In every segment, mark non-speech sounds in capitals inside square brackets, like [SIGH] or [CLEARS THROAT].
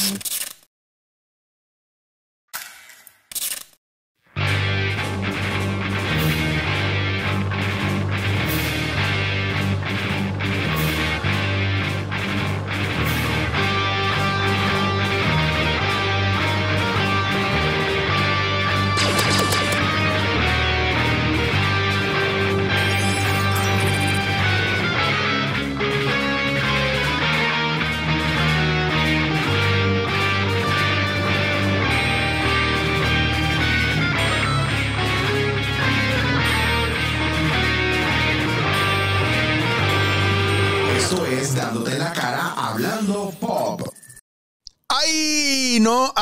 Esto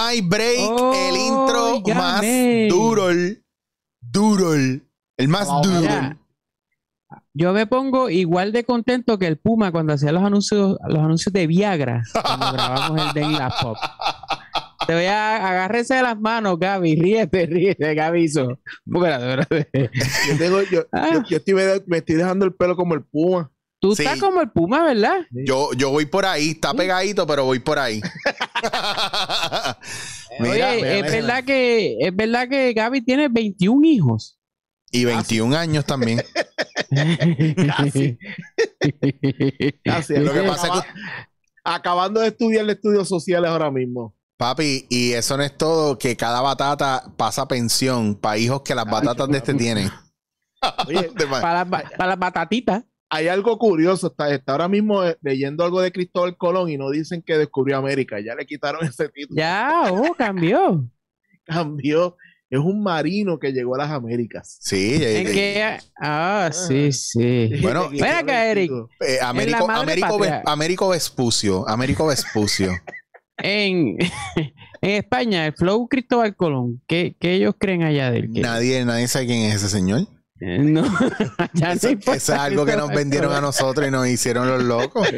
hay break. Oh, el intro ya más duro. El, duro. El, más duro. Yo me pongo igual de contento que el Puma cuando hacía los anuncios, los anuncios de Viagra, cuando [LAUGHS] grabamos el de la Pop. Te voy a agárrese de las manos, Gaby. Ríete, ríete, Gaby hizo. Espérate, espérate. Yo tengo, yo, Ah. yo, yo estoy, me estoy dejando el pelo como el puma. Tú Sí. estás como el Puma, ¿verdad? Yo, yo voy por ahí. Está pegadito, pero voy por ahí. [LAUGHS] [LAUGHS] Mira, Oye, mira, es mira. verdad que es verdad que Gaby tiene 21 hijos. y 21 años también. Casi. Casi. Lo que pasa es Acaba- Acabando de estudiar estudios sociales ahora mismo. Papi, y eso no es todo, que cada batata pasa pensión para hijos que las batatas de este [LAUGHS] tienen. Oye, [LAUGHS] para, para las batatitas. Hay algo curioso. Está, está ahora mismo eh, leyendo algo de Cristóbal Colón y no dicen que descubrió América. Ya le quitaron [LAUGHS] ese título. Ya, oh, cambió. [LAUGHS] Cambió. Es un marino que llegó a las Américas. Sí, eh, ¿En eh, qué? Ah, sí, sí. [LAUGHS] Bueno, ven acá, Eric. eh, Américo, Américo, patria. Ves- Américo Vespucio. Américo Vespucio. En, en España, el Flow Cristóbal Colón, ¿qué, qué ellos creen allá de él? ¿Qué- nadie, nadie sabe quién es ese señor. Eh, No, [LAUGHS] ya Eso, no eso es algo que nos vendieron a nosotros y nos hicieron los locos.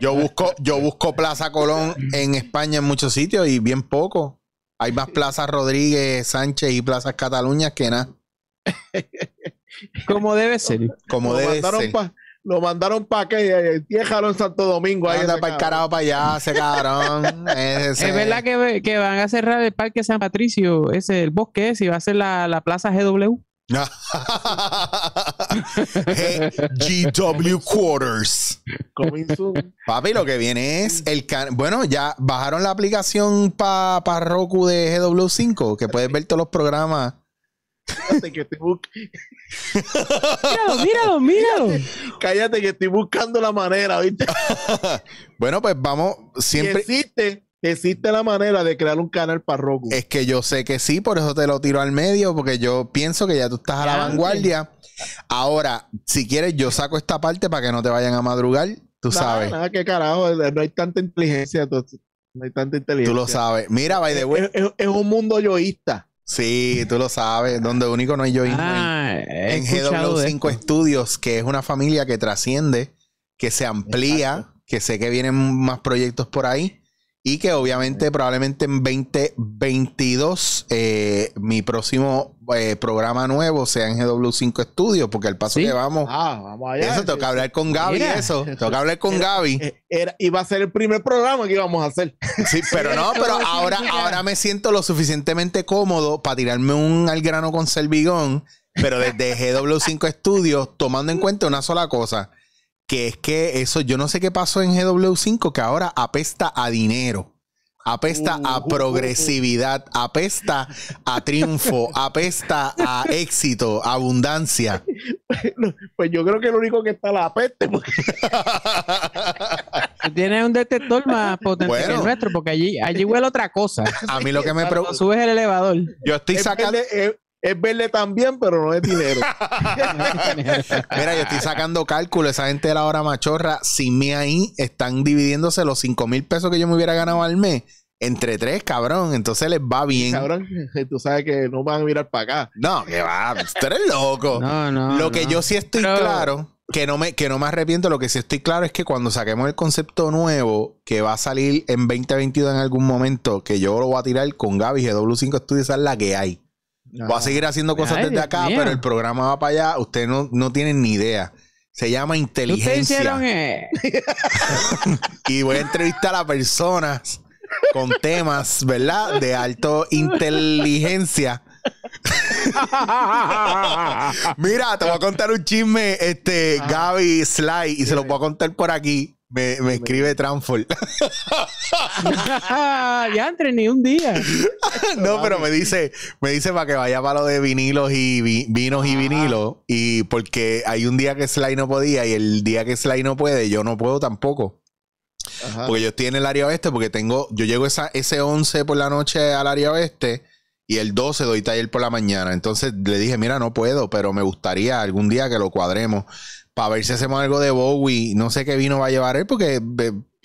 Yo busco, yo busco Plaza Colón en España en muchos sitios y bien poco. Hay más Plaza Rodríguez, Sánchez y Plazas Cataluña que nada. Como debe ser. Como lo debe mandaron ser. pa- lo mandaron para que déjalo en Santo Domingo. Ahí Anda ese para el carajo para allá, ese cabrón. [LAUGHS] Ese- Es verdad que, que van a cerrar el Parque San Patricio, ese, el bosque ese, y va a ser la, la Plaza GW. [LAUGHS] GW Quarters. Papi, lo que viene es el can Bueno, ya bajaron la aplicación para Roku de GW5, que puedes ver todos los programas. Cállate que estoy, bus- Míralo, míralo, míralo. cállate que estoy buscando la manera, ¿viste? [LAUGHS] Bueno, pues vamos, siempre. Existe, existe la manera de crear un canal para Roku. Es que yo sé que sí, por eso te lo tiro al medio, porque yo pienso que ya tú estás a la vanguardia. Ahora, si quieres, yo saco esta parte para que no te vayan a madrugar. Tú Nada, sabes, Nada, qué carajo, no hay tanta inteligencia. No hay tanta inteligencia. tú lo sabes. Mira, by the way. Es, es- es un mundo yoísta. Sí, tú lo sabes. Donde único no hay yo Ah, en escuchado de GW5 esto. Studios, que es una familia que trasciende, que se amplía, que sé que vienen más proyectos por ahí y que obviamente probablemente en 2022 eh, mi próximo eh, programa nuevo sea en GW5 Studios, porque al paso Sí. que vamos, Ah, vamos allá. eso tengo que hablar con Gaby, Mira. eso, tengo que hablar con Gaby. Eh, Era, iba a ser el primer programa que íbamos a hacer. [LAUGHS] Sí, pero no, pero [LAUGHS] ahora, ahora me siento lo suficientemente cómodo para tirarme un al grano con Servigón, pero desde GW5 Studios, tomando en cuenta una sola cosa, que es que eso, yo no sé qué pasó en GW5, que ahora apesta a dinero. Apesta a Uh. progresividad, apesta a triunfo, [LAUGHS] apesta a éxito, abundancia. Pues yo creo que lo único que está la peste. porque Tú tienes un detector más potente que el nuestro, porque allí, allí huele otra cosa. A mí lo que me preocupa, subes el elevador. yo estoy es, sacando, es, es verde también, pero no es dinero. [LAUGHS] Mira, yo estoy sacando cálculo. Esa gente de la hora machorra, sin mí ahí, están dividiéndose los 5 mil pesos que yo me hubiera ganado al mes entre tres, cabrón. Entonces les va bien. Cabrón, tú sabes que no van a mirar para acá. No, que va, tú eres loco. No, no. lo que no. yo sí estoy Pero- claro, que no, me, que no me arrepiento, lo que sí estoy claro es que cuando saquemos el concepto nuevo, que va a salir en 2022 en algún momento, que yo lo voy a tirar con Gaby GW5 Studios, esa es la que hay. Voy a seguir haciendo cosas Ay, desde Dios acá, mío. pero el programa va para allá. Ustedes no, no tienen ni idea. Se llama inteligencia. hicieron, eh, [LAUGHS] y voy a entrevistar a personas con temas, ¿verdad? De alto inteligencia. [LAUGHS] Mira, te voy a contar un chisme, este, Gaby Sly, y se lo voy a contar por aquí. Me, me escribe Transfor. [LAUGHS] ya entre ni un día. [LAUGHS] no, pero me dice, me dice para que vaya para lo de vinilos y vi- vinos y vinilos. Y porque hay un día que Sly no podía y el día que Sly no puede, yo no puedo tampoco. Ajá. Porque yo estoy en el área oeste, porque tengo, yo llego esa, ese 11 por la noche al área oeste y el 12 doy taller por la mañana. Entonces le dije, mira, no puedo, pero me gustaría algún día que lo cuadremos para ver si hacemos algo de Bowie. No sé qué vino va a llevar él, porque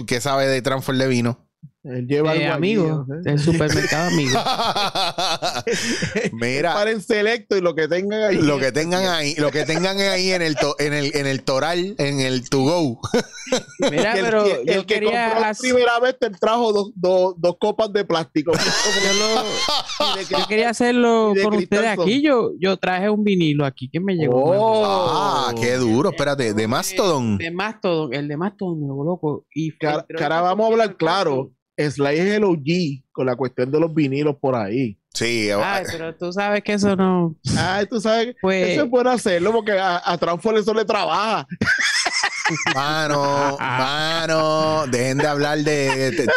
¿qué sabe de transfer de vino? Él lleva Eh, algo allí, amigo, no del supermercado amigo. [LAUGHS] mira, Paren selecto y lo que tengan ahí. lo que tengan ahí, lo que tengan ahí en el, to- en el, en el toral, en el to go. [LAUGHS] Mira, el, pero el yo que quería compró la hacer- primera vez te trajo dos, dos, dos copas de plástico. [LAUGHS] yo, lo- yo quería hacerlo con ustedes aquí. Yo, yo traje un vinilo aquí que me llegó. Oh. Ah, qué duro, espérate, de Mastodon. De Mastodon, el de Mastodon me loco. Y que vamos a hablar el claro. Sly es el OG con la cuestión de los vinilos por ahí. Sí, Ay, pero tú sabes que eso no. Ay, tú sabes, Pues, eso es bueno hacerlo porque a, a Transform eso le trabaja. Mano, mano, dejen de hablar de. de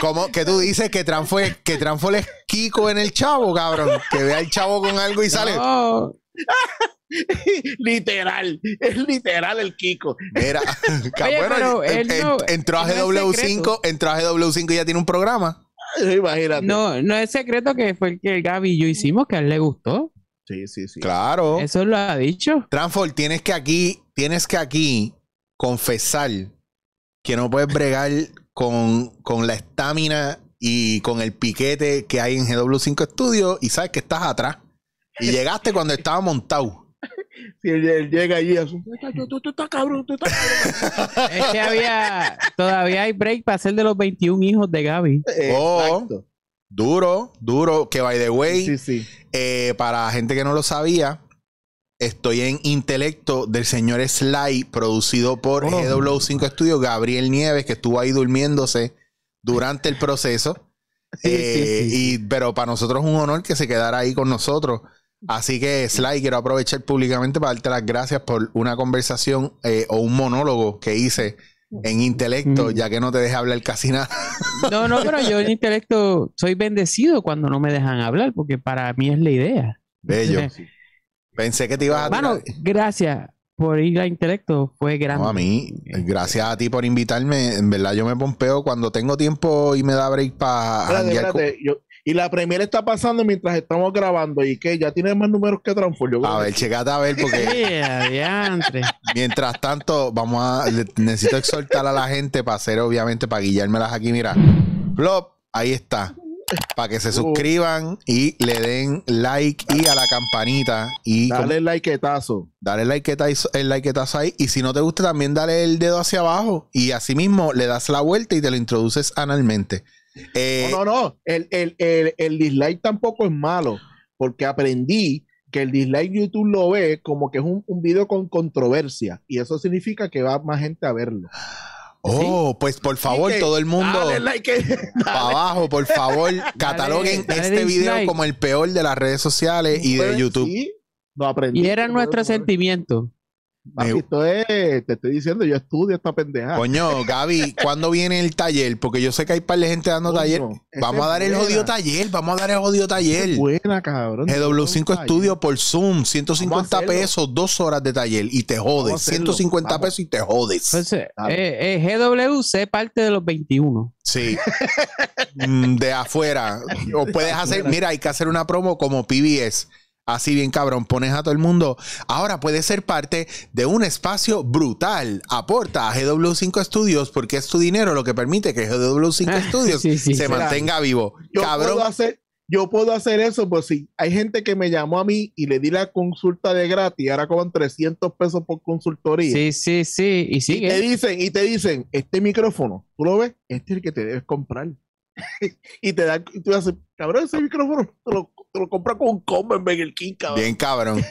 ¿Cómo que tú dices que Transfo es, que es Kiko en el chavo, cabrón? Que vea el chavo con algo y sale. no, [LAUGHS] literal, es literal el Kiko. Mira, [LAUGHS] [LAUGHS] Oye, bueno, pero en- él en- no- entró a no es GW5, secreto. entró a GW5 y ya tiene un programa. Imagínate. no, no es secreto que fue el que Gaby y yo hicimos, que a él le gustó. Sí, sí, sí. Claro. Eso lo ha dicho. Transfor, tienes que aquí, tienes que aquí confesar que no puedes bregar con, con la estamina y con el piquete que hay en GW5 Studio y sabes que estás atrás. Y llegaste cuando estaba montado. [LAUGHS] Si él, él llega allí, tú, tú, tú estás cabrón, tú estás cabrón. [LAUGHS] Es que había. Todavía hay break para ser de los 21 hijos de Gaby. Oh. Exacto. Duro, duro. Que by the way, Sí, sí. eh, para gente que no lo sabía, estoy en Intelecto del señor Sly, producido por Oh. GW5 Studio, Gabriel Nieves, que estuvo ahí durmiéndose durante el proceso. Sí, Eh, sí, sí. Y, pero para nosotros es un honor que se quedara ahí con nosotros. Así que, Sly, quiero aprovechar públicamente para darte las gracias por una conversación eh, o un monólogo que hice en Intelecto, Mm. ya que no te dejé hablar casi nada. No, no, pero yo en intelecto soy bendecido cuando no me dejan hablar, porque para mí es la idea. Bello. Pensé que te ibas a tirar- gracias por ir a intelecto. Fue grande. No, a mí, gracias a ti por invitarme. En verdad, yo me pompeo cuando tengo tiempo y me da break para Espérate, espérate, yo- y la premiere está pasando mientras estamos grabando y que ya tiene más números que Transform. A ver, checate a ver, porque mientras tanto, vamos a. necesito exhortar a la gente para hacer, obviamente, para guillármelas aquí. Mira, Flop, ahí está. Para que se suscriban y le den like y a la campanita. Y Dale el likeetazo. dale el liketazo, el liketazo ahí. Y si no te gusta, también dale el dedo hacia abajo. Y así mismo le das la vuelta y te lo introduces analmente. Eh, No, no, no. El, el, el, el dislike tampoco es malo, porque aprendí que el dislike YouTube lo ve como que es un, un video con controversia y eso significa que va más gente a verlo. Oh, pues por favor, que todo el mundo Dale like, [LAUGHS] para abajo, por favor, cataloguen dale este video como el peor de las redes sociales y de Pues, YouTube. sí, lo aprendí. Y era nuestro sentimiento. Sentimiento. Esto es, te estoy diciendo, yo estudio esta pendeja. Coño, Gaby, ¿cuándo viene el taller? Porque yo sé que hay par de gente dando Coño, taller. Vamos a dar el jodido taller, vamos a dar el jodido taller. Buena, cabrón. GW5 Taller. Estudio por Zoom, Vamos 150 a hacerlo. pesos, dos horas de taller y te jodes. hacerlo, 150 vamos. pesos y te jodes. Entonces, eh, eh, GWC parte de los 21. Sí. Mm, de afuera. O puedes hacer, mira, hay que hacer una promo como PBS. Así bien cabrón, pones a todo el mundo. Ahora puedes ser parte de un espacio brutal. Aporta a GW5 Studios porque es tu dinero lo que permite que GW5 [LAUGHS] Studios Sí, sí, se sí. mantenga vivo. yo cabrón. puedo hacer yo puedo hacer eso pues si hay gente que me llamó a mí y le di la consulta de gratis ahora cobran 300 pesos por consultoría Sí, sí, sí. Y y te sigue. dicen y te dicen este micrófono tú lo ves este es el que te debes comprar [LAUGHS] y te dan y tú haces cabrón ese micrófono te lo, lo compras con un combo en Burger King cabrón Bien cabrón.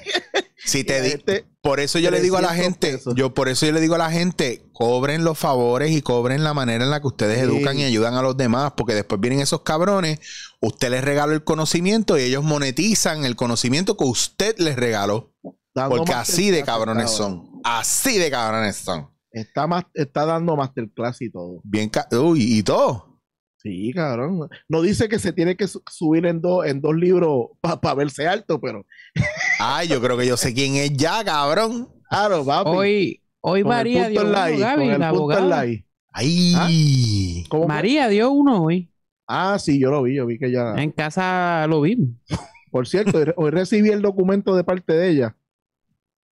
Si te [LAUGHS] di, por eso yo le digo a la 300 gente, pesos. yo por eso yo le digo a la gente, cobren los favores y cobren la manera en la que ustedes Sí. educan y ayudan a los demás, porque después vienen esos cabrones, usted les regaló el conocimiento y ellos monetizan el conocimiento que usted les regaló, dando porque así de cabrones son, así de cabrones son. Está, más, está dando masterclass y todo. Bien, uy, y todo. Sí, cabrón. No dice que se tiene que su- subir en, dos en dos libros para verse alto, pero [LAUGHS] Ay, yo creo que yo sé quién es ya, cabrón. claro, papi. Hoy, hoy con María dio uno, la I, Gaby, con el la punto en abogada. la I. Ay. ¿Cómo fue? María dio uno hoy. Ah, sí, yo lo vi, yo vi que ya. En casa lo vimos. Por cierto, hoy- recibí el documento de parte de ella.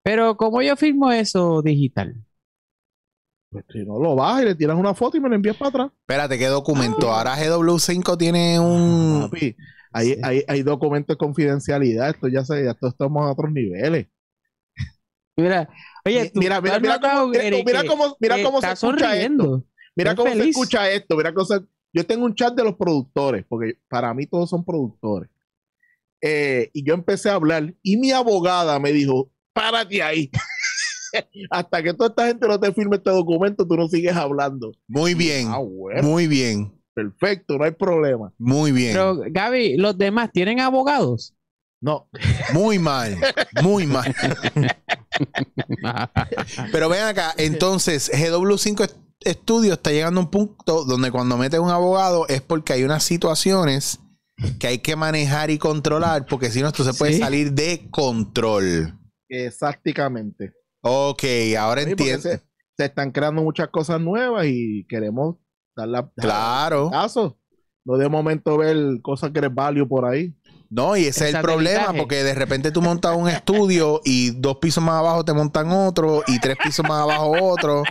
Pero como yo firmo eso digital. Pues si no lo bajas y le tiras una foto y me la envías para atrás. Espérate, ¿qué documento? Ahora GW5 tiene un... Papi, hay, hay, hay documentos de confidencialidad. Esto ya se, ya esto estamos a otros niveles. Mira, oye, tú, mira, mira, mira cómo, mira, cómo, mira que cómo se está escucha esto. sonriendo. Mira Estoy cómo se escucha esto. Mira cómo se- Yo tengo un chat de los productores, porque para mí todos son productores. Eh, y yo empecé a hablar y mi abogada me dijo, párate ahí. [LAUGHS] Hasta que toda esta gente no te firme este documento, tú no sigues hablando. Muy bien, Ah, bueno, muy bien, perfecto, no hay problema. muy bien. Pero, Gaby, ¿los demás tienen abogados? No, Muy mal, muy mal. [LAUGHS] Pero ven acá, entonces GW5 Est- Studio está llegando a un punto donde cuando mete un abogado es porque hay unas situaciones que hay que manejar y controlar, porque si no esto se puede Sí. salir de control. exactamente. Ok, ahora Sí, entiendo. se, se están creando muchas cosas nuevas y queremos dar la Claro. caso. No de momento ver cosas que eres value por ahí. No, y ese es el problema, porque de repente tú montas un estudio y dos pisos más abajo te montan otro y tres pisos más abajo otro.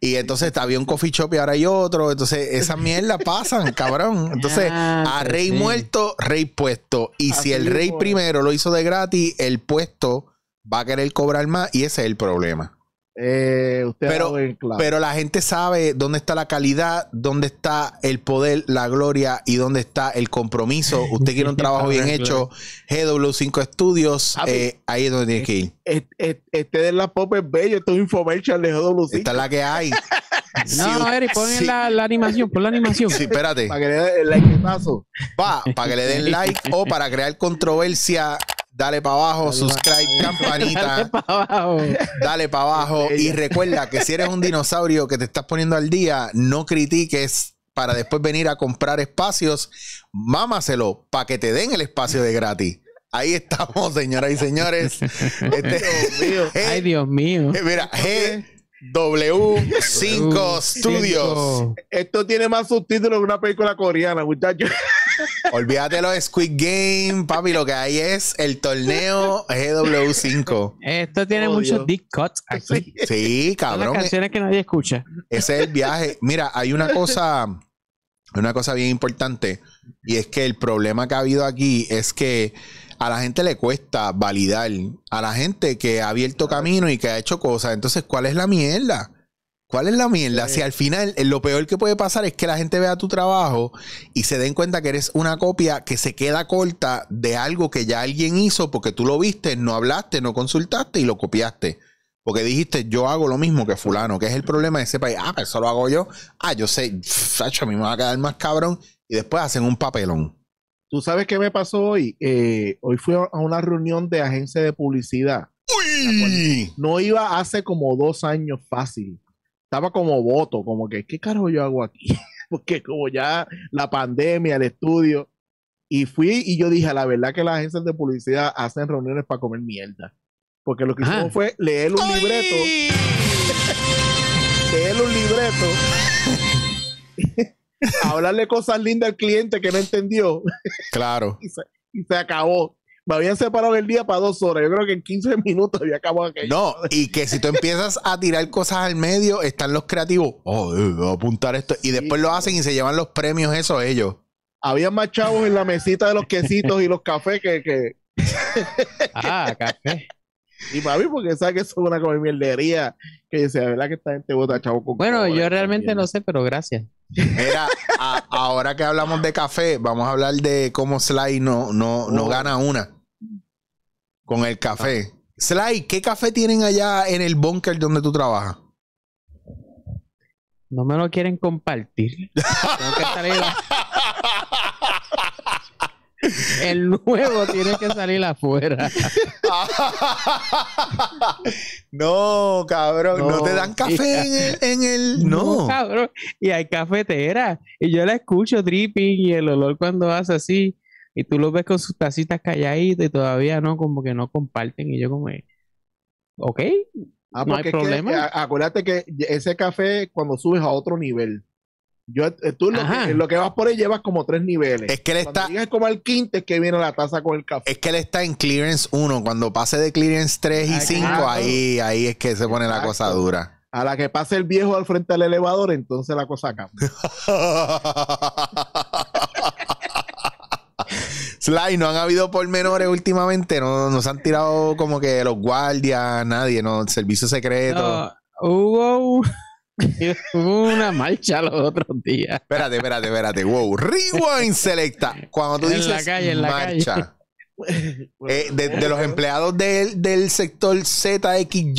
Y entonces había un coffee shop y ahora hay otro. Entonces esas mierdas pasan, cabrón. Entonces, Ah, a pues rey sí. muerto, rey puesto. Y si el rey primero lo hizo de gratis, el puesto va a querer cobrar más y ese es el problema. Eh, usted Pero- claro. Pero la gente sabe dónde está la calidad, dónde está el poder, la gloria y dónde está el compromiso. [LAUGHS] Usted quiere un trabajo bien hecho, GW5 Studios, Papi. eh, ahí es donde tiene que ir. Este, este- de la pop es bello, esto es information de GW5. Esta es la que hay. [LAUGHS] Si No, no, Eric, pon si- la, la animación, pon la animación. Sí, espérate. Para que le dé el likeazo. Va, para que le den like o para crear controversia, dale para abajo, subscribe, Dale campanita, pa' abajo. dale para abajo. [LAUGHS] Y recuerda que si eres un dinosaurio que te estás poniendo al día, no critiques para después venir a comprar espacios. Mámaselo para que te den el espacio de gratis. Ahí estamos, señoras y señores. [LAUGHS] Este, Ay, Dios mío. Eh, Mira, GW5 Studios. Esto tiene más subtítulos que una película coreana, muchachos. Olvídate lo de Squid Game, papi. Lo que hay es el torneo GW5. Esto tiene Oh, muchos Dios. deep cuts aquí. Sí, Son las cabrón. eh, canciones que nadie escucha. Ese es el viaje. Mira, hay una cosa, una cosa bien importante. Y es que el problema que ha habido aquí es que a la gente le cuesta validar. A la gente que ha abierto camino y que ha hecho cosas. Entonces, ¿cuál es la mierda? ¿Cuál es la mierda? Si al final eh, lo peor que puede pasar es que la gente vea tu trabajo y se den cuenta que eres una copia que se queda corta de algo que ya alguien hizo porque tú lo viste, no hablaste, no consultaste y lo copiaste. Porque dijiste, yo hago lo mismo que fulano, que es el problema de ese país. Ah, eso lo hago yo. Ah, yo sé, Sacho, a mí me va a quedar más cabrón. Y después hacen un papelón. ¿Tú sabes qué me pasó hoy? Eh, hoy fui a una reunión de agencia de publicidad. ¡Uy! No iba hace como dos años fácil. Estaba como voto, como que, ¿qué carajo yo hago aquí? [LAUGHS] Porque como ya la pandemia, el estudio. Y fui y yo dije, la verdad que las agencias de publicidad hacen reuniones para comer mierda. Porque lo que Ajá. hicimos fue leer un libreto, ¡Ay! [LAUGHS] leer un libreto, [LAUGHS] hablarle cosas lindas al cliente que no entendió Claro. y se, y se acabó. Me habían separado el día para dos horas. Yo creo que en 15 minutos había acabado aquello. No, y que si tú empiezas a tirar cosas al medio, están los creativos. Oh, eh, voy a apuntar esto. Y después lo hacen y se llevan los premios, eso ellos. Había más chavos en la mesita de los quesitos y los cafés que, que [LAUGHS] Ah, café. y para mí, porque sabes que eso es una come mierdería. Que dice, la verdad que esta gente vota chavo con Bueno, yo realmente no sé, pero gracias. Mira, a- ahora que hablamos de café, vamos a hablar de cómo Sly no, no, no Oh. gana una con el café. Sly, ¿qué café tienen allá en el bunker donde tú trabajas? No me lo quieren compartir. [LAUGHS] Tengo que salir a- El nuevo tiene que salir afuera. [LAUGHS] no, cabrón, no, No, te dan café en el, en el- [LAUGHS] No. cabrón. Y hay cafetera. Y yo la escucho dripping y el olor cuando hace así. Y tú lo ves con sus tacitas calladitas y todavía no, como que no comparten. Y yo como, ok, Ah, No hay es que, problema. eh, acuérdate que ese café cuando subes a otro nivel. Yo, eh, tú lo que, lo que vas por ahí llevas como tres niveles. Es que él Cuando está, como al quinto es que viene la taza con el café. es que él está en clearance 1. Cuando pase de clearance 3 y Ah, 5, claro. ahí, ahí es que se pone la Exacto. cosa dura. A la que pase el viejo al frente del elevador, entonces la cosa cambia. [LAUGHS] Sly, no han habido pormenores últimamente, no nos han tirado como que los guardias, nadie, no, el servicio secreto. No, hubo, un- [LAUGHS] hubo una marcha los otros días. Espérate, espérate, espérate. Wow. Rewind selecta. Cuando tú En la dices calle, en la marcha. eh, de, de los empleados del, del sector ZXY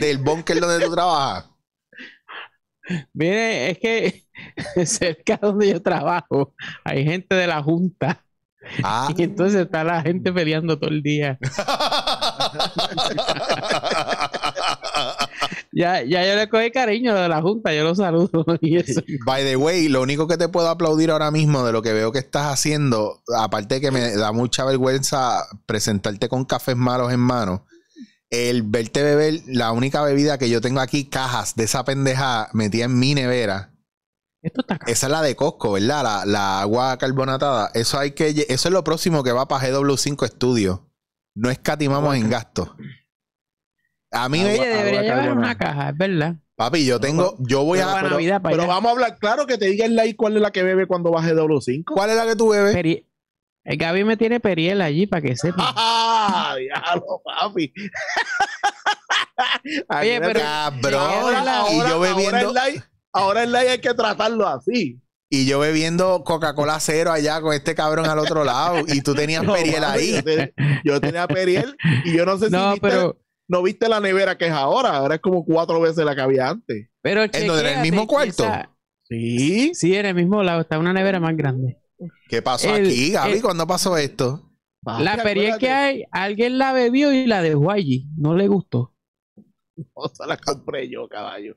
del bunker donde tú trabajas. Mire, es que [LAUGHS] cerca donde yo trabajo hay gente de la Junta Ah. y entonces está la gente peleando todo el día. [LAUGHS] Ya, ya yo le cogí cariño de la Junta, yo lo saludo y eso. By the way, lo único que te puedo aplaudir ahora mismo de lo que veo que estás haciendo, aparte de que me da mucha vergüenza presentarte con cafés malos en mano, el verte beber, la única bebida que yo tengo aquí, cajas de esa pendeja metida en mi nevera. Esto está Esa es la de Costco, ¿verdad? La, la agua carbonatada. Eso hay que, eso es lo próximo que va para GW5 Studio. No escatimamos en gastos. A mí, me- Oye, debería llevar carbonada. una caja, es verdad. papi, yo tengo, yo voy a. Pero vamos a hablar, claro que te diga el like cuál es la que bebe cuando baje W5. ¿Cuál es la que tú bebes? Peri- El Gaby me tiene periel allí para que sepa. [LAUGHS] ¡Ah! Diablo, papi. [LAUGHS] Oye, pero- Cabrón. Ahora- y yo Ahora bebiendo, el like, ahora el like hay que tratarlo así. y yo bebiendo Coca-Cola cero allá con este cabrón al otro lado. Y tú tenías [LAUGHS] No, Periel ahí. Yo, te- yo tenía Periel y yo no sé si No, viste, pero, no viste la nevera que es ahora. Ahora es como cuatro veces la que había antes. pero ¿En el mismo cuarto? esa- Sí. Sí, en el mismo lado, está una nevera más grande. ¿Qué pasó El- aquí, Gaby? el- ¿Cuándo pasó esto? Papi, La periel que hay, alguien la bebió y la dejó allí. No le gustó. [LAUGHS] no, se la compré yo, caballo.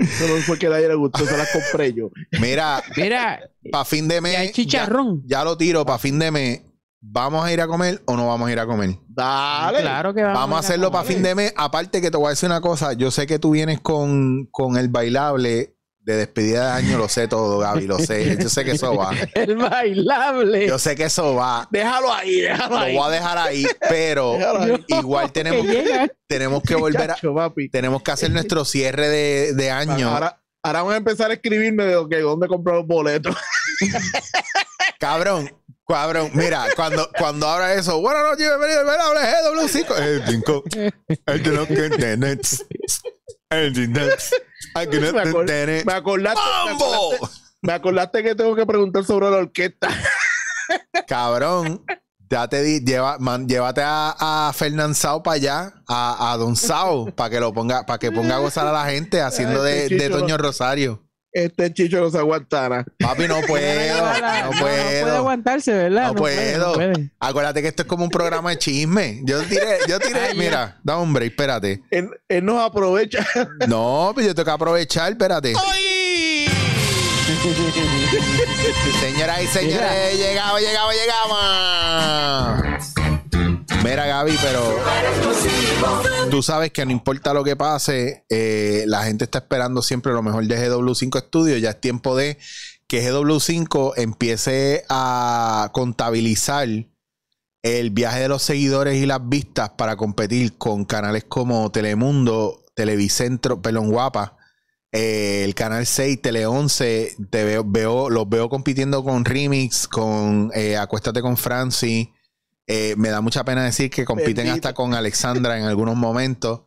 Eso no fue que a nadie le gustó, se la compré yo. Mira, Mira, para fin de mes. hay ya- chicharrón. Ya, lo tiro, para fin de mes. ¿Vamos a ir a comer o no vamos a ir a comer? Dale. Claro que vamos, Vamos a ir hacerlo para fin de mes. Aparte que te voy a decir una cosa. Yo sé que tú vienes con, con el bailable de despedida de año. Lo sé todo, Gaby. Lo sé. Yo sé que eso va. [LAUGHS] El bailable. Yo sé que eso va. Déjalo ahí, déjalo Lo ahí. voy a dejar ahí. Pero [LAUGHS] ahí. [LAUGHS] igual tenemos, que tenemos que volver a... Tenemos que hacer nuestro cierre de, de año. Ahora, ahora van a empezar a escribirme de dónde comprar los boletos. Cabrón, cabrón. Mira, cuando, cuando abra eso, buenas noches, bienvenido bailable GW5. El 5. El de los que [LAUGHS] Me acor- tenés. Me acordaste, me acordaste, me acordaste que tengo que preguntar sobre la orquesta. [LAUGHS] Cabrón, ya te di, lleva, man, llévate a, a Fernán Sao para allá, a, a Don Sao, para que lo ponga, para que ponga a gozar a la gente haciendo de, de Toño Rosario. Este chicho no se aguantara. Papi, no [LAUGHS] puedo, No, no no puede puedo. aguantarse, ¿verdad? No puedo. puede. Acuérdate que esto es como un programa de chisme. Yo tiré, yo tiré, Ay, mira, da un break, espérate. Él, él nos aprovecha. No, pues yo tengo que aprovechar, espérate. Señoras y señores, llegamos, llegamos, llegamos. Mira, Gaby, pero tú sabes que no importa lo que pase, eh, la gente está esperando siempre lo mejor de GW5 Studio. Ya es tiempo de que GW5 empiece a contabilizar el viaje de los seguidores y las vistas para competir con canales como Telemundo, Televicentro, Pelón Guapa, eh, el canal 6, Tele 11, te veo, los veo compitiendo con Remix, con eh, Acuéstate con Franci. Eh, me da mucha pena decir que compiten Bendito. hasta con Alexandra en algunos momentos.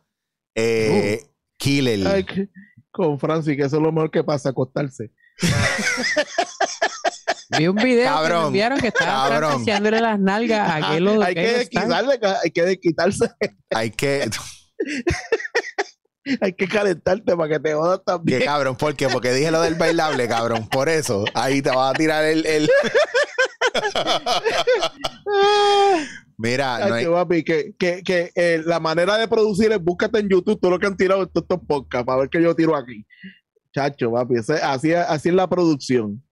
Eh, Killer. Ay, que- con Francis, que eso es lo mejor que pasa, acostarse. [LAUGHS] Vi un video que Cabrón, me enviaron que estaba las nalgas a Kelo. hay que hay que desquitarse, Hay que. [LAUGHS] hay que calentarte para que te jodas Que también. cabrón, ¿por qué? Porque dije lo del bailable, cabrón. Por eso. Ahí te vas a tirar el. el- [LAUGHS] Mira, Ay, no hay- que, papi, que, que, que eh, la manera de producir es búscate en YouTube todo lo que han tirado en todos estos podcasts para ver qué yo tiro aquí. Chacho, papi, ese- así, es- así es la producción.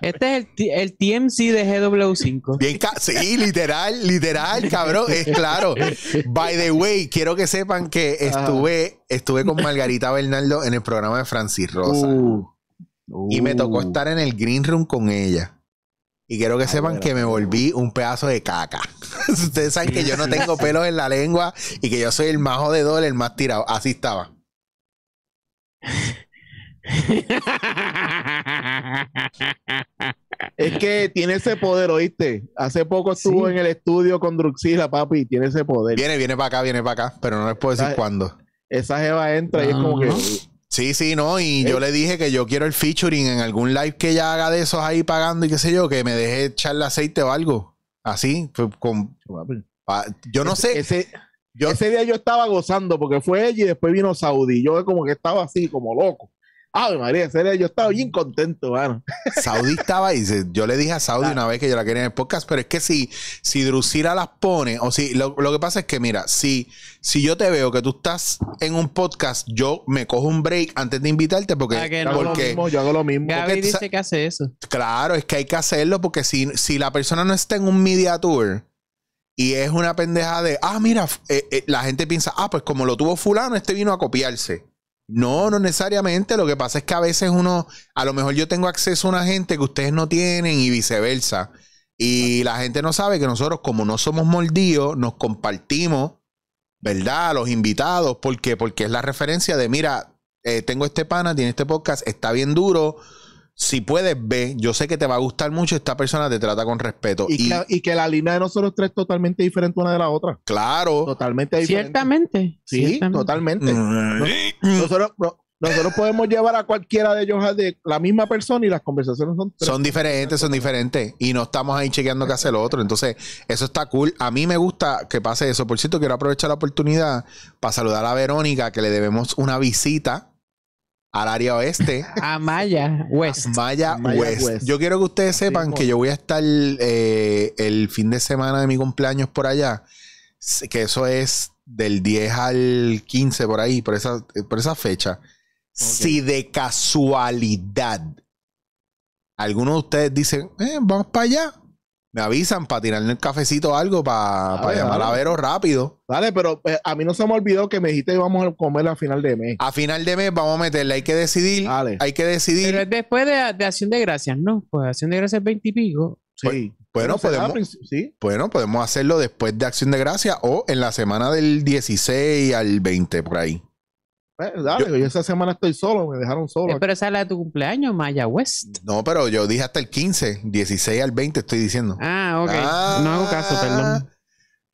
Este es el, TMC de GW5. Bien sí, literal, literal, cabrón, es claro. By the way, quiero que sepan que estuve, estuve con Margarita Bernardo en el programa de Francis Rosa. Uh, y me tocó uh. estar en el green room con ella. Y quiero que sepan bueno. que me volví un pedazo de caca. [LAUGHS] Ustedes saben que yo no tengo pelos en la lengua y que yo soy el más jodedor, el más tirado. Así estaba. Es que tiene ese poder, ¿oíste? Hace poco estuvo Sí. en el estudio con Druxila, papi, y tiene ese poder. Viene, viene para acá, viene para acá, pero no les puedo decir Ay. cuándo. Esa jeva entra y es como que. Sí, sí, no, y yo le dije que yo quiero el featuring en algún live que ella haga de esos ahí pagando y qué sé yo, que me deje echarle aceite o algo. Así, pues, con, pa- yo no sé, Ese, yo, ese día yo estaba gozando porque fue ella y después vino Saudi. Yo como que estaba así, como loco. Ay, María, yo estaba bien contento, mano. Saudi estaba y se- yo le dije a Saudi Claro. una vez que yo la quería en el podcast, pero es que si, si Drusila las pone, o si lo, lo que pasa es que, mira, si, si yo te veo que tú estás en un podcast, yo me cojo un break antes de invitarte porque, Ah, que Yo no. hago lo porque mismo, yo hago lo mismo. Gaby Porque tú sa- dice que hace eso. claro, es que hay que hacerlo porque si, si la persona no está en un media tour y es una pendeja de, ah, mira, eh, eh, la gente piensa, ah, pues como lo tuvo fulano, este vino a copiarse. No, no necesariamente. Lo que pasa es que a veces uno, a lo mejor yo tengo acceso a una gente que ustedes no tienen y viceversa. Y la gente no sabe que nosotros, como no somos mordidos, nos compartimos, ¿verdad? A los invitados. ¿Por qué? Porque es la referencia de, mira, eh, tengo este pana, tiene este podcast, está bien duro. Si puedes ver, yo sé que te va a gustar mucho, esta persona te trata con respeto. Y, Y, que, y que la línea de nosotros tres es totalmente diferente una de la otra. claro. Totalmente diferente. Ciertamente. Sí, ciertamente. totalmente. Mm. Nosotros, no- nosotros podemos llevar a cualquiera de ellos a de la misma persona y las conversaciones son tres. Son diferentes, son diferentes. Y no estamos ahí chequeando qué hace el otro. Entonces, eso está cool. A mí me gusta que pase eso. Por cierto, quiero aprovechar la oportunidad para saludar a Verónica, que le debemos una visita al área oeste. [LAUGHS] A Maya West. Maya, Maya West. West. Yo quiero que ustedes sepan que yo voy a estar eh, el fin de semana de mi cumpleaños por allá. Que eso es del 10 al 15 por ahí, por esa, por esa fecha. Si de casualidad alguno de ustedes dicen, eh, vamos para allá, me avisan para tirarle el cafecito o algo para Dale, llamar a. Vero rápido. Dale, pero eh, a mí no se me olvidó que me dijiste que íbamos a comer a final de mes. A final de mes vamos a meterle, hay que decidir, Dale. hay que decidir. Pero es después de, de Acción de Gracias, ¿no? Pues Acción de Gracias es 20 y pico. Sí. Bueno, podemos- Sí. Bueno, podemos hacerlo después de Acción de Gracia o en la semana del 16 al 20 por ahí. Eh, dale, yo, esa semana estoy solo, me dejaron solo. Eh, Pero esa es la de tu cumpleaños, Maya West. No, pero yo dije hasta el 15, 16 al 20 estoy diciendo. Ah, ok. Ah, no hago caso, perdón.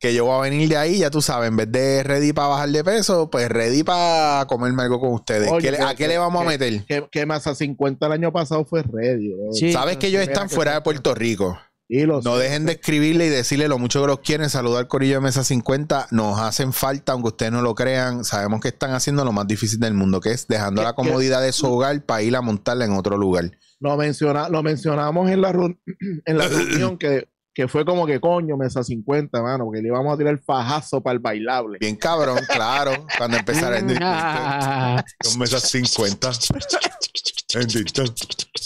Que yo voy a venir de ahí, ya tú sabes, en vez de ready para bajar de peso, pues ready para comerme algo con ustedes. Oye, ¿Qué le- ¿A que- qué le vamos a meter? que, que Masa 50 el año pasado fue ready. Sí. Sabes que ellos están que fuera de Puerto Rico. Y los No dejen de escribirle y decirle lo mucho que los quieren. Saludar al Corillo de Mesa 50. Nos hacen falta, aunque ustedes no lo crean. Sabemos que están haciendo lo más difícil del mundo, que es dejando ¿Qué- la comodidad de su hogar para ir a montarla en otro lugar. lo, menciona, lo mencionamos en la, [CLEARS THROAT] en la [CLEARS THROAT] reunión que, que fue como que coño, Mesa 50, mano, porque le íbamos a tirar el fajazo para el bailable. Bien cabrón, claro. Cuando empezara en Ah, [LAUGHS] con mesas [LAUGHS] 50. Bendito.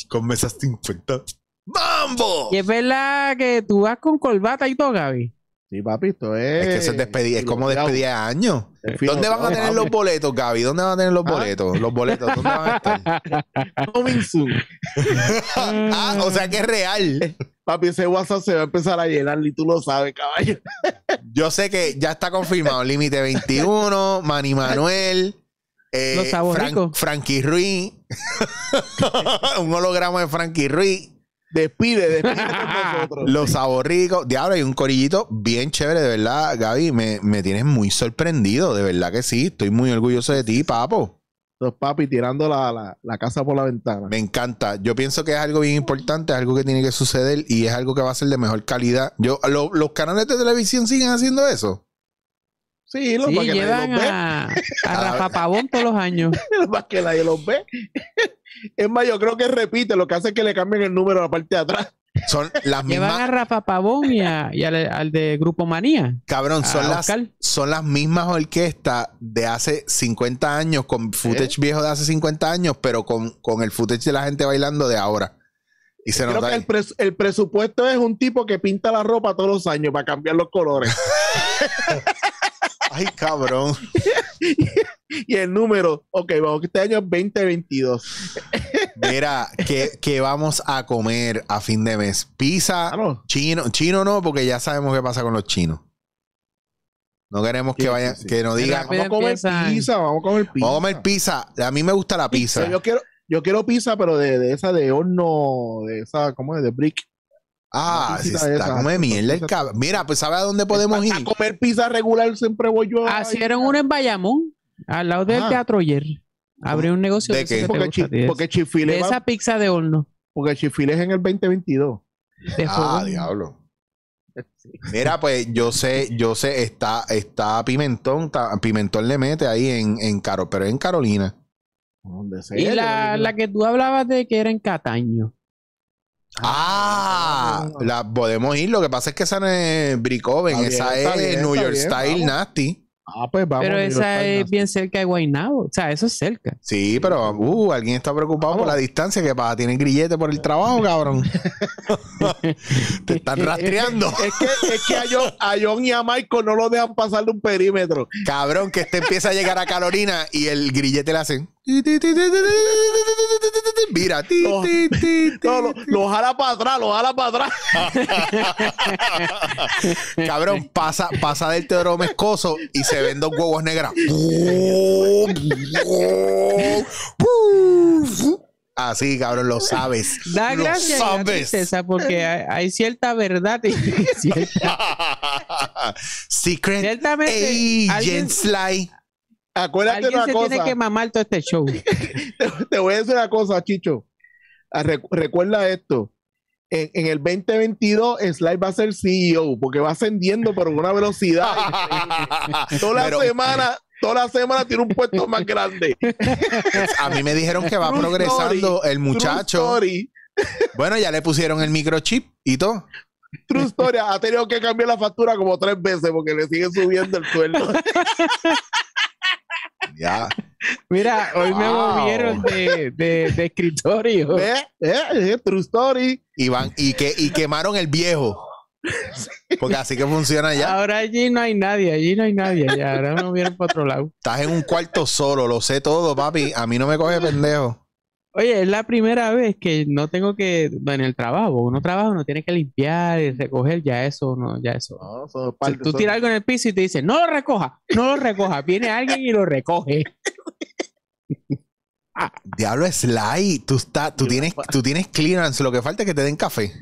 Con mesas 50. ¡Mambo! y es verdad que tú vas con corbata y todo, Gaby. Sí, papi, esto es. Es que eso es despedida, es como filoteado. despedida de año. Es ¿Dónde van a tener los boletos, Gaby? ¿Dónde van a tener los ¿Ah? boletos? Los boletos, ¿dónde van a estar? [LAUGHS] Coming soon. [LAUGHS] ah, o sea que es real. Papi, ese WhatsApp se va a empezar a llenar y tú lo sabes, caballo. [LAUGHS] Yo sé que ya está confirmado. Límite 21, Manny Manuel. eh, Los saboricos. Frankie Ruiz. un holograma de Frankie Ruiz. Despide, despide [LAUGHS] con nosotros. Los saborricos. Diablo, hay un corillito bien chévere, de verdad, Gaby. Me, me tienes muy sorprendido, de verdad que sí. Estoy muy orgulloso de ti, papo. Entonces, papi, tirando la, la, la casa por la ventana. Me encanta. Yo pienso que es algo bien importante, es algo que tiene que suceder y es algo que va a ser de mejor calidad. Yo, lo- los canales de televisión siguen haciendo eso. Sí, lo Sí, para que nadie llevan los ve. a, a Rafa Pavón todos los años. [LAUGHS] para que nadie los ve. Es más, yo creo que repite, lo que hace es que le cambien el número a la parte de atrás. Son las Llevan a mismas, Rafa Pavón y, a- y al, al de Grupo Manía. cabrón, son las, son las mismas orquestas de hace 50 años, con footage viejo de hace 50 años, pero con, con el footage de la gente bailando de ahora. Y se Creo nota que ahí. el, pres- el presupuesto es un tipo que pinta la ropa todos los años para cambiar los colores. [LAUGHS] Ay, cabrón. [LAUGHS] [LAUGHS] y el número, ok, vamos, que este año es 2022. Mira, ¿qué, qué vamos a comer a fin de mes? Pizza, Claro. chino, chino no, porque ya sabemos qué pasa con los chinos. No queremos que vayan, sí, sí. que nos digan, Vamos a comer pizza, vamos a comer pizza. vamos a comer pizza. A mí me gusta la pizza. Yo quiero, yo quiero pizza, pero de, de esa de horno, de esa, ¿cómo es? De brick. Ah, Una de está de mierda el cabrón. Mira, pues ¿sabe a dónde podemos A ir? comer pizza regular siempre voy yo. a- Hicieron uno en Bayamón, al lado del Ajá. Teatro Ayer. Abrió un negocio ¿De qué? Porque, chi- de porque eso. chifile De va- esa pizza de horno. porque chifile es en el 2022. De Ah, diablo. [LAUGHS] Mira, pues yo sé, yo sé, está, está Pimentón, está- Pimentón le mete ahí en, en Caro, pero en Carolina. Sea, Y la, la que tú hablabas de que era en Cataño. Ah, no. la podemos ir. Lo que pasa es que esa no es Bricoven, esa es bien, New York bien, Style vamos. Nasty. Ah, pues vamos. Pero esa es bien cerca de Guaynabo. O sea, eso es cerca. Sí, pero uh, alguien está preocupado por la distancia que para tiene grillete por el trabajo, cabrón. [LAUGHS] Te están rastreando. Es que, es que a, John, a John y a Michael no lo dejan pasar de un perímetro. Cabrón, que este empieza a llegar a Carolina y el grillete le hacen. Mira, ti, No. ti, ti, ti. No, lo, lo jala para atrás, lo jala para atrás. Cabrón, pasa, pasa del Teodoro Mescoso y se ven dos huevos negras. Así, cabrón, lo sabes. Da lo gracias y da sabes. tristeza porque hay, hay cierta verdad y cierta- Secret Ciertamente, Agent Sly. Acuérdate alguien una se cosa. tiene que mamar todo este show. [LAUGHS] Te voy a decir una cosa, Chicho. Ah, recu- recuerda esto. En, en el 2022, Sly va a ser CEO porque va ascendiendo por una velocidad. [LAUGHS] toda la Pero- semana, toda la semana tiene un puesto más grande. A mí me dijeron que va True progresando story. el muchacho. True story. Bueno, ya le pusieron el microchip y todo. True story. Ha tenido que cambiar la factura como tres veces porque le sigue subiendo el sueldo. [LAUGHS] Ya. Mira, hoy me movieron de, de, de escritorio. ¿Eh? ¿Eh? True story. Y van, y que, y quemaron el viejo. Porque así que funciona ya. Ahora allí no hay nadie, allí no hay nadie. Ya, ahora me movieron para otro lado. Estás en un cuarto solo, lo sé todo, papi. A mí no me coge pendejo. Oye, es la primera vez que no tengo que, en el trabajo, uno trabaja, uno tiene que limpiar y recoger, ya eso, no, ya eso. No, son Si parte- tú son- tiras algo en el piso y te dicen, no lo recoja, no lo recoja. Viene alguien y lo recoge. [LAUGHS] Diablo Sly, tú, estás, tú, tienes, tú tienes clearance, lo que falta es que te den café.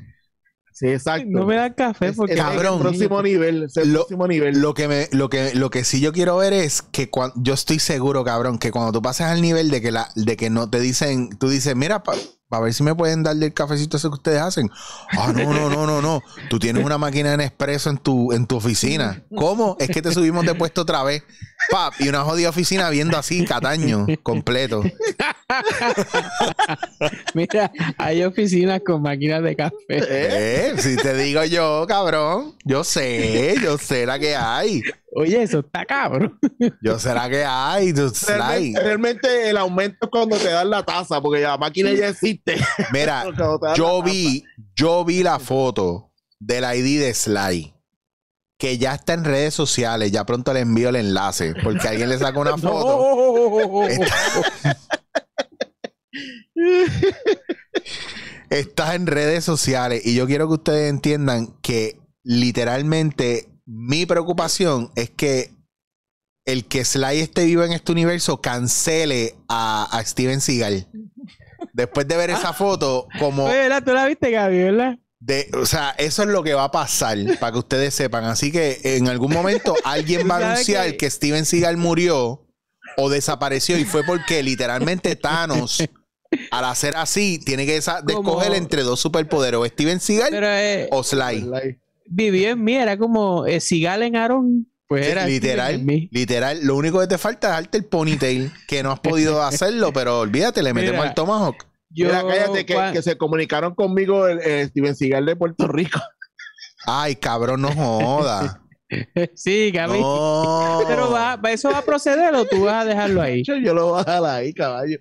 Sí, exacto. No me dan café Es- porque... es el próximo nivel. Es el Lo- próximo nivel. Lo que, me, lo, que, lo que sí yo quiero ver es que cuando, yo estoy seguro, cabrón, que cuando tú pases al nivel de que, la, de que no te dicen, tú dices, mira, para ver si me pueden dar el cafecito ese que ustedes hacen. Ah, no, no, no, no, no. Tú tienes una máquina de Nespresso en tu, en tu oficina. ¿Cómo? Es que te subimos de puesto otra vez. Pap, y una jodida oficina viendo así, Cataño, completo. [LAUGHS] Mira, hay oficinas con máquinas de café. Eh, si te digo yo, cabrón, yo sé, yo sé la que hay. Oye, eso está cabrón. [LAUGHS] Yo la que hay. Realmente, realmente el aumento es cuando te dan la tasa, porque la máquina ya existe. [LAUGHS] Mira, [LAUGHS] yo vi, yo vi la foto del ID de Sly. Que ya está en redes sociales. Ya pronto le envío el enlace. Porque alguien le sacó una foto. tasa. Estás en redes sociales. Y yo quiero que ustedes entiendan que literalmente mi preocupación es que el que Sly esté vivo en este universo cancele a, a Steven Seagal. Después de ver esa foto, como Oye, ¿verdad? tú la viste, Gaby, ¿verdad? de, o sea, eso es lo que va a pasar para que ustedes sepan. Así que en algún momento alguien va a [LAUGHS] ¿Sabes anunciar que Steven Seagal murió o desapareció y fue porque literalmente Thanos, al hacer así, tiene que escoger entre dos superpoderes, o Steven Seagal Pero eh, o Sly. Vivió en mí, era como eh, Sigal en Aarón. Pues era literal, literal. Lo único que te falta es darte el ponytail, que no has podido [LAUGHS] hacerlo, pero olvídate, le metemos Mira, al Tomahawk. Yo, Mira, cállate, que, se comunicaron conmigo el, el Steven Seagal de Puerto Rico. Ay, cabrón, no joda. [LAUGHS] [LAUGHS] sí, Gaby. No. Pero va, va- ¿eso va a proceder o tú vas a dejarlo ahí? Yo, [LAUGHS] yo lo voy a dejar ahí, caballo.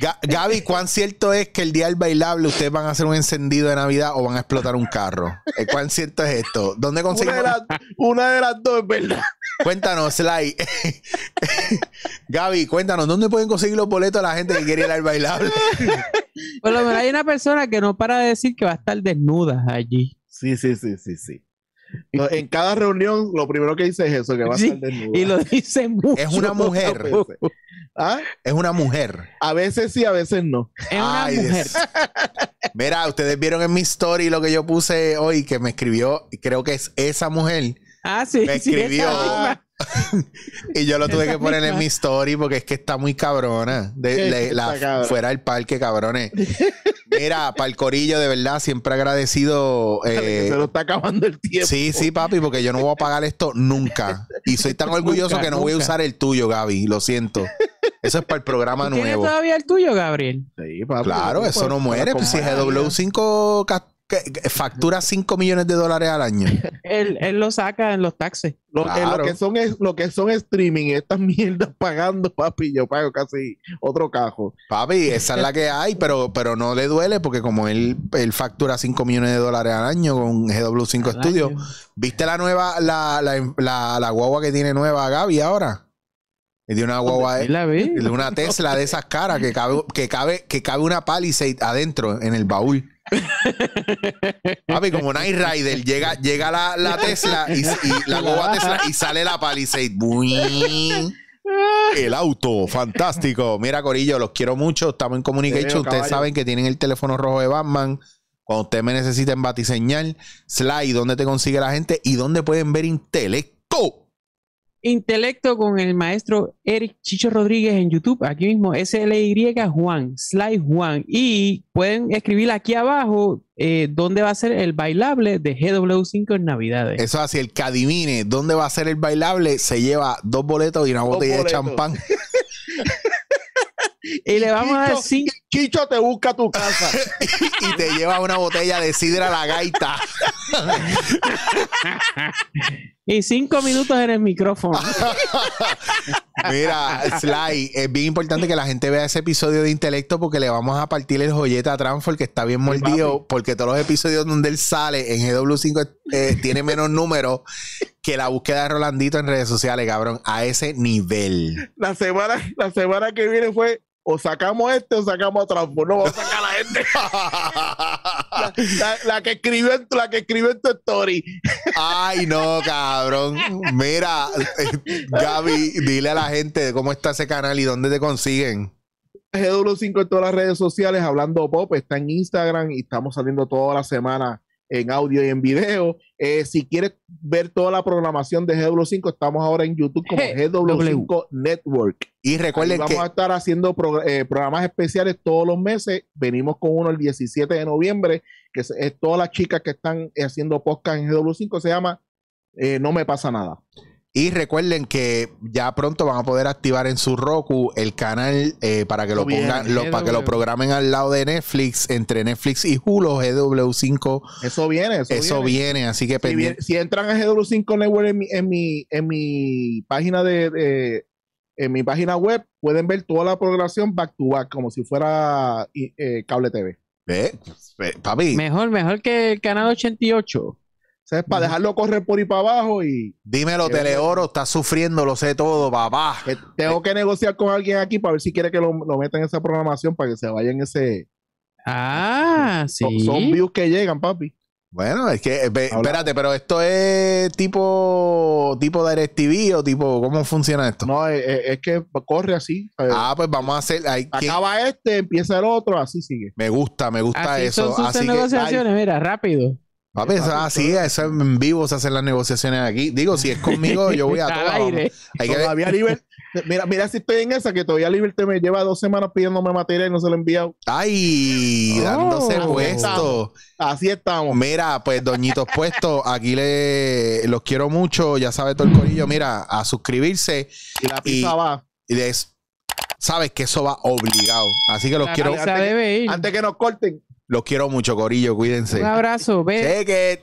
Ga- Gaby, ¿cuán cierto es que el día del bailable ustedes van a hacer un encendido de Navidad o van a explotar un carro? Eh, ¿Cuán cierto es esto? ¿Dónde Una conseguimos? de, las, [LAUGHS] una de las dos es verdad. Cuéntanos, Sly. Gaby, cuéntanos, ¿dónde pueden conseguir los boletos a la gente que quiere ir al bailable? Por lo menos hay una persona que no para de decir que va a estar desnuda allí. Sí, sí, sí, sí, sí. [LAUGHS] En cada reunión, lo primero que dice es eso, que va Sí, a estar desnuda. Y lo dice [LAUGHS] mucho. Es una mujer. ¿Ah? Es una mujer. A veces sí, a veces no. Es una Ay, mujer. [LAUGHS] Mira, ustedes vieron en mi story lo que yo puse hoy, que me escribió, creo que es esa mujer, Ah, sí. Me sí, escribió. misma. [LAUGHS] y yo lo tuve Esa que poner en mi story porque es que está muy cabrona. De, le- la- cabrón. fuera del parque, cabrones. [LAUGHS] Mira, para el corillo, de verdad, siempre agradecido. Eh, se lo está acabando el tiempo. Sí, sí, papi, porque yo no voy a pagar esto nunca. Y soy tan [LAUGHS] orgulloso Nunca, que no voy a usar el tuyo, Gaby. Lo siento. Eso es para el programa ¿Tienes nuevo. todavía el tuyo, Gabriel? Sí, papi. Claro, eso no muere. Pues si Para GW5 ca- que- que factura 5 millones de dólares al año. [LAUGHS] Él, él lo saca en los taxes. Lo, que- Claro. lo que son es, lo que son streaming, estas [LAUGHS] mierdas pagando, papi, yo pago casi otro cajo. Papi, esa es la que hay, pero, pero no le duele porque como él, él factura 5 millones de dólares al año con GW5 Al Studios. año. ¿Viste la nueva, la, la, la, la guagua que tiene nueva Gaby ahora? Y tiene una guagua, vi. [LAUGHS] de una Tesla de esas caras que cabe, que cabe, que cabe una Palisade adentro en el baúl. Papi, como Night Rider, llega, llega la, la Tesla y, y la guagua Tesla y sale la Palisade. Buin. El auto, fantástico. Mira, Corillo, los quiero mucho. Estamos en communication. veo, Ustedes caballo. saben que tienen el teléfono rojo de Batman. Cuando ustedes me necesiten batiseñal, Sly, ¿dónde te consigue la gente? ¿Y dónde pueden ver intelecto? Intelecto con el maestro Eric Chicho Rodríguez en YouTube. Aquí mismo, SLY Juan, Sly Juan. Y pueden escribir aquí abajo eh, dónde va a ser el bailable de GW5 en Navidades. Eso así, el que adivine dónde va a ser el bailable se lleva dos boletos y una Dos botella de champán. [LAUGHS] y le vamos a dar cinco. Chicho te busca a tu casa. [LAUGHS] y te lleva una botella de sidra a la gaita. y cinco minutos en el micrófono. [LAUGHS] Mira, Sly, es bien importante que la gente vea ese episodio de Intelecto porque le vamos a partir el joyete a Transfor que está bien mordido porque todos los episodios donde él sale en GW5 eh, tiene menos números que la búsqueda de Rolandito en redes sociales, cabrón, a ese nivel. La semana, la semana que viene fue o sacamos este o sacamos a Transform. No vamos a sacar a la gente. La, [LAUGHS] la- la que escribió en tu, la que escribió en tu story. Ay, no, cabrón. Mira, Gaby, dile a la gente cómo está ese canal y dónde te consiguen. GW5 en todas las redes sociales, hablando pop, está en Instagram y estamos saliendo toda la semana en audio y en video. Eh, si quieres ver toda la programación de GW5, estamos ahora en YouTube como GW5 Network. Y Ahí recuerden vamos que a estar haciendo pro- eh, programas especiales todos los meses. Venimos con uno el 17 de noviembre, que es, es todas las chicas que están haciendo podcast en GW5, se llama eh, No Me Pasa Nada. Y recuerden que ya pronto van a poder activar en su Roku el canal eh, para que lo pongan, lo- para que lo programen al lado de Netflix, entre Netflix y Hulu, GW5. Eso viene, eso, Eso, viene. viene. así que pendiente. si entran a GW5 Network en mi, en mi, en mi página de, de- en mi página web, pueden ver toda la programación back to back, como si fuera eh, cable TV. Ve, papi, Mejor, mejor que el canal 88. O sea, es para dejarlo correr por ahí para abajo y dímelo, Teleoro, está sufriendo, lo sé todo, papá. que tengo que negociar con alguien aquí para ver si quiere que lo, lo meta en esa programación para que se vaya en ese... Ah, sí. Son, son views que llegan, papi. Bueno, es que, ve, espérate, pero esto es tipo, tipo DirecTV o tipo, ¿cómo funciona esto? No, es, que corre así. eh, Ah, pues vamos a hacer, hay Acaba este, empieza el otro, así sigue. me gusta, me gusta Así eso. son sus Así que, negociaciones, mira, rápido. Papi, eso así, eso es en vivo se hacen las negociaciones aquí. Digo, si es conmigo, yo voy a [LAUGHS] todo. Hay que Todavía, nivel, Mira, mira si estoy en esa que todavía Liberty me lleva dos semanas pidiéndome material y no se lo he enviado. Ay, Oh. dándose Así puesto. Así estamos. Mira, pues doñitos puestos, aquí le los quiero mucho, ya sabe todo el corillo, mira, a suscribirse Y la pizza y- va. y les sabes que eso va obligado. Así que los La quiero, antes. Antes que nos corten. Los quiero mucho, corillo, cuídense. Un abrazo, ve.